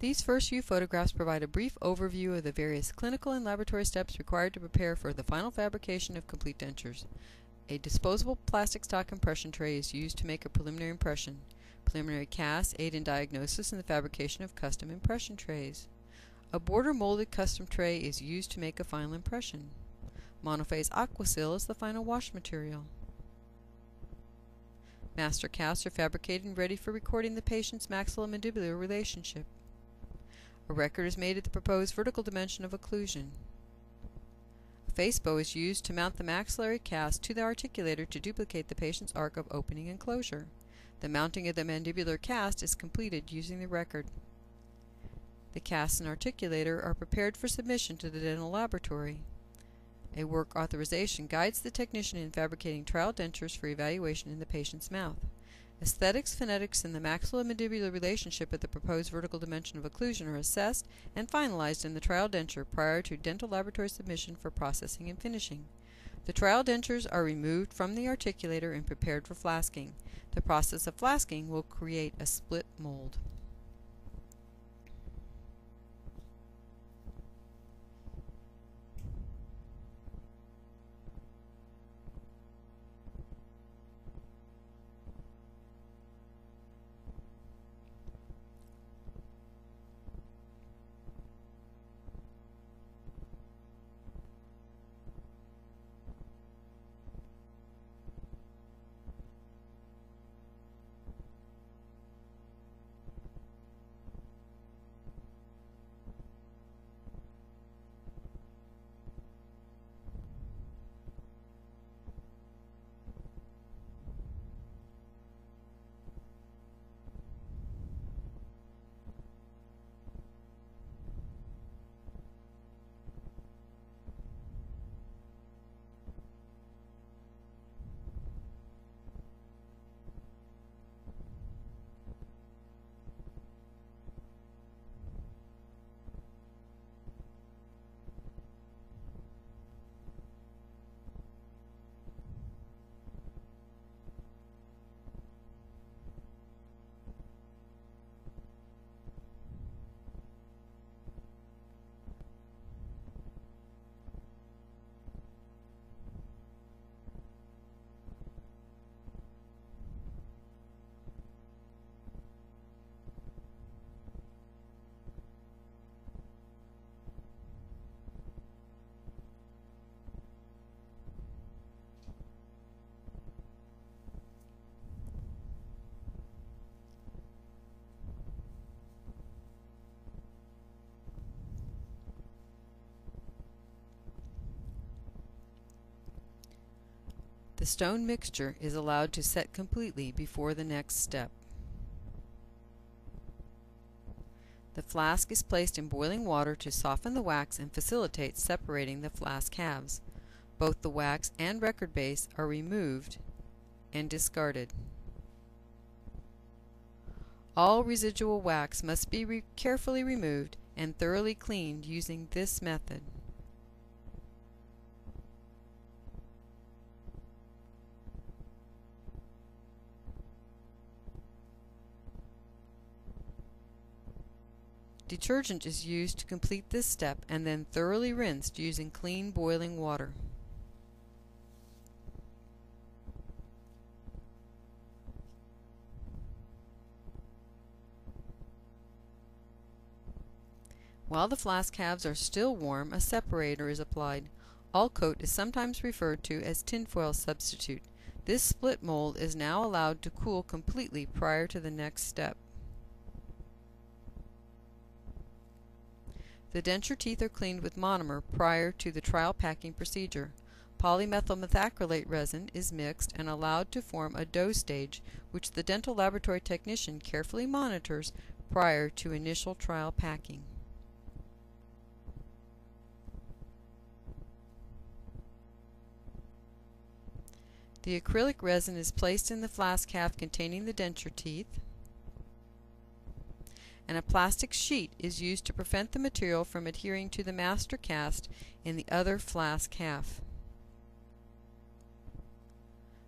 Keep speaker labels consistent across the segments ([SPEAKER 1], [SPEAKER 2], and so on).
[SPEAKER 1] These first few photographs provide a brief overview of the various clinical and laboratory steps required to prepare for the final fabrication of complete dentures. A disposable plastic stock impression tray is used to make a preliminary impression. Preliminary casts aid in diagnosis and the fabrication of custom impression trays. A border molded custom tray is used to make a final impression. Monophase Aquasil is the final wash material. Master casts are fabricated and ready for recording the patient's maxillomandibular relationship. A record is made at the proposed vertical dimension of occlusion. A face bow is used to mount the maxillary cast to the articulator to duplicate the patient's arc of opening and closure. The mounting of the mandibular cast is completed using the record. The cast and articulator are prepared for submission to the dental laboratory. A work authorization guides the technician in fabricating trial dentures for evaluation in the patient's mouth. Aesthetics, phonetics, and the maxillomandibular relationship at the proposed vertical dimension of occlusion are assessed and finalized in the trial denture prior to dental laboratory submission for processing and finishing. The trial dentures are removed from the articulator and prepared for flasking. The process of flasking will create a split mold. The stone mixture is allowed to set completely before the next step. The flask is placed in boiling water to soften the wax and facilitate separating the flask halves. Both the wax and record base are removed and discarded. All residual wax must be re carefully removed and thoroughly cleaned using this method. Detergent is used to complete this step and then thoroughly rinsed using clean boiling water. While the flask halves are still warm, a separator is applied. Al-Cote is sometimes referred to as tinfoil substitute. This split mold is now allowed to cool completely prior to the next step. The denture teeth are cleaned with monomer prior to the trial packing procedure. Polymethyl methacrylate resin is mixed and allowed to form a dough stage, which the dental laboratory technician carefully monitors prior to initial trial packing. The acrylic resin is placed in the flask half containing the denture teeth and a plastic sheet is used to prevent the material from adhering to the master cast in the other flask half.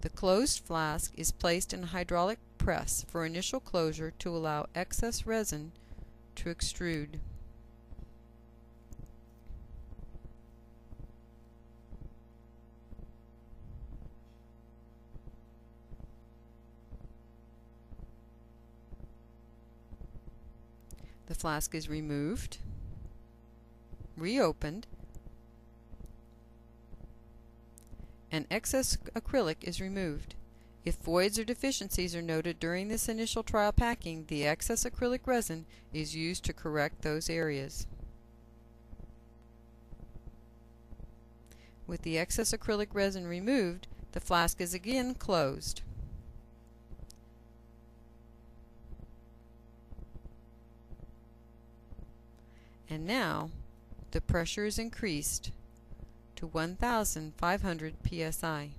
[SPEAKER 1] The closed flask is placed in a hydraulic press for initial closure to allow excess resin to extrude. The flask is removed, reopened, and excess acrylic is removed. If voids or deficiencies are noted during this initial trial packing, the excess acrylic resin is used to correct those areas. With the excess acrylic resin removed, the flask is again closed. And now, the pressure is increased to 1,500 psi.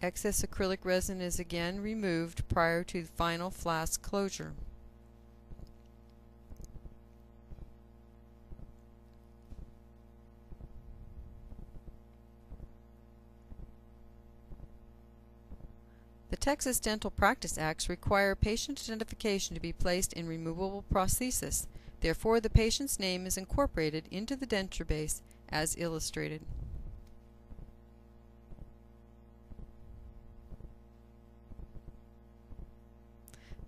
[SPEAKER 1] Excess acrylic resin is again removed prior to final flask closure. Texas Dental Practice Acts require patient identification to be placed in removable prosthesis. Therefore, the patient's name is incorporated into the denture base as illustrated.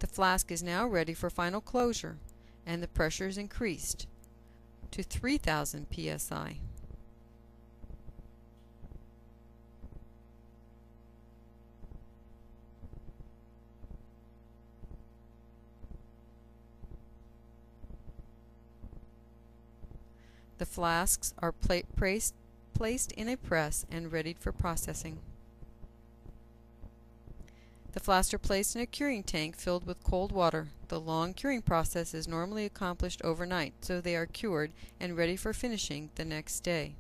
[SPEAKER 1] The flask is now ready for final closure and the pressure is increased to 3000 psi. The flasks are pla placed, placed in a press and readied for processing. The flasks are placed in a curing tank filled with cold water. The long curing process is normally accomplished overnight, so they are cured and ready for finishing the next day.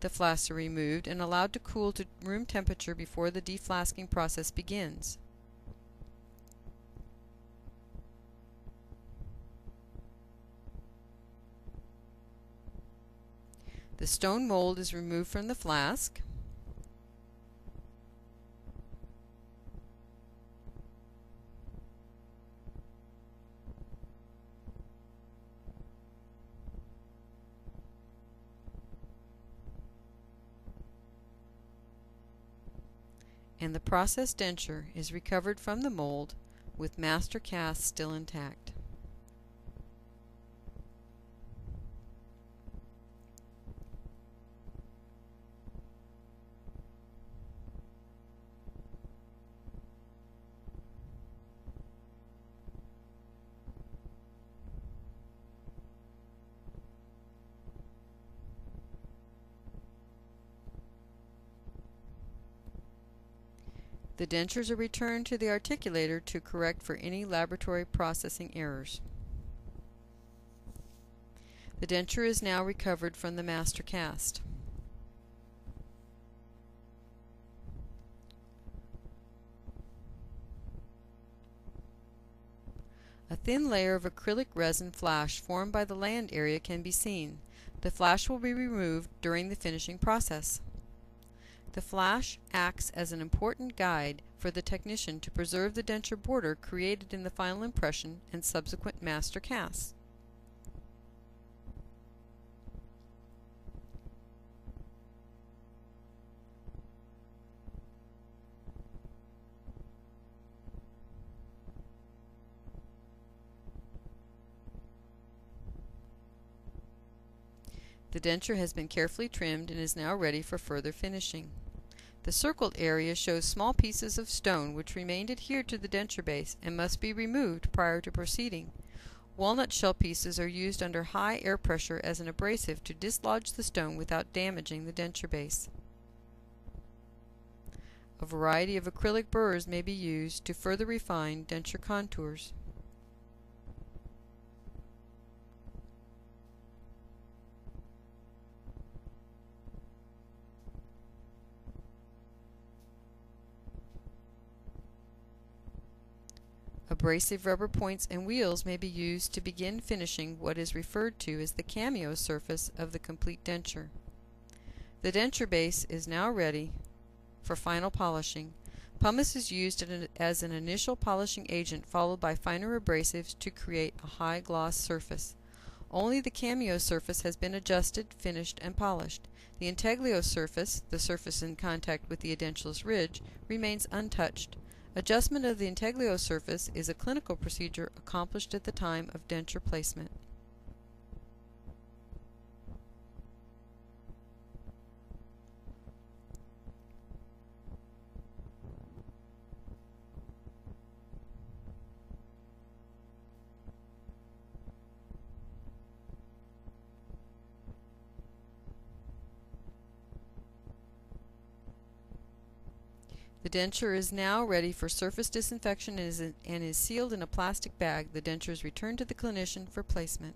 [SPEAKER 1] The flasks are removed and allowed to cool to room temperature before the deflasking process begins. The stone mold is removed from the flask. and the processed denture is recovered from the mold with master cast still intact. The dentures are returned to the articulator to correct for any laboratory processing errors. The denture is now recovered from the master cast. A thin layer of acrylic resin flash formed by the land area can be seen. The flash will be removed during the finishing process. The flash acts as an important guide for the technician to preserve the denture border created in the final impression and subsequent master casts. The denture has been carefully trimmed and is now ready for further finishing. The circled area shows small pieces of stone which remained adhered to the denture base and must be removed prior to proceeding. Walnut shell pieces are used under high air pressure as an abrasive to dislodge the stone without damaging the denture base. A variety of acrylic burrs may be used to further refine denture contours. Abrasive rubber points and wheels may be used to begin finishing what is referred to as the cameo surface of the complete denture. The denture base is now ready for final polishing. Pumice is used as an initial polishing agent followed by finer abrasives to create a high gloss surface. Only the cameo surface has been adjusted, finished, and polished. The intaglio surface, the surface in contact with the edentulous ridge, remains untouched. Adjustment of the intaglio surface is a clinical procedure accomplished at the time of denture placement. The denture is now ready for surface disinfection and is, in, and is sealed in a plastic bag. The denture is returned to the clinician for placement.